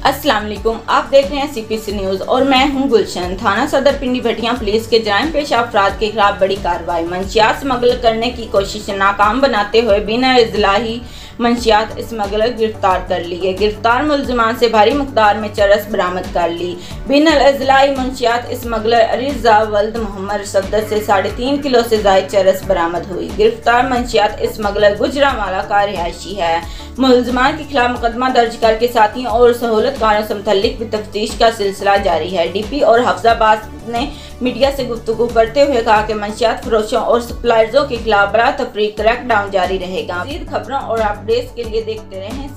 अस्सलाम वालेकुम। आप देख रहे हैं सी पी सी न्यूज़ और मैं हूँ गुलशन। थाना सदर पिंडी भटिया पुलिस के जायम पेशा अफराद के खिलाफ बड़ी कार्रवाई। मंशियात स्मगल करने की कोशिश नाकाम बनाते हुए बिना इजलाही मंशियात स्मगलर गिरफ़्तार कर लिए गिरफ़्तार मुलजमान से भारी मकदार में चरस बरामद कर ली। बिन अजलाई मंशियात स्मगलर अरिजा वल्द मोहम्मद सफदर से साढ़े तीन किलो से जायद चरस बरामद हुई। गिरफ़्तार मंशियात स्मगलर गुजरावाला का रिहायशी है। मुलजमान के खिलाफ मुकदमा दर्ज करके साथियों और सहूलत कारों से मुतलिक तफ्तीश का सिलसिला जारी है। डी पी और हफ्जाबाद ने मीडिया से गुफ्तु करते हुए कहा कि मंशियात फरोशों और सप्लायर्सों के खिलाफ बड़ा तफरी क्रैकडाउन जारी रहेगा। खबरों और अपडेट्स के लिए देखते रहें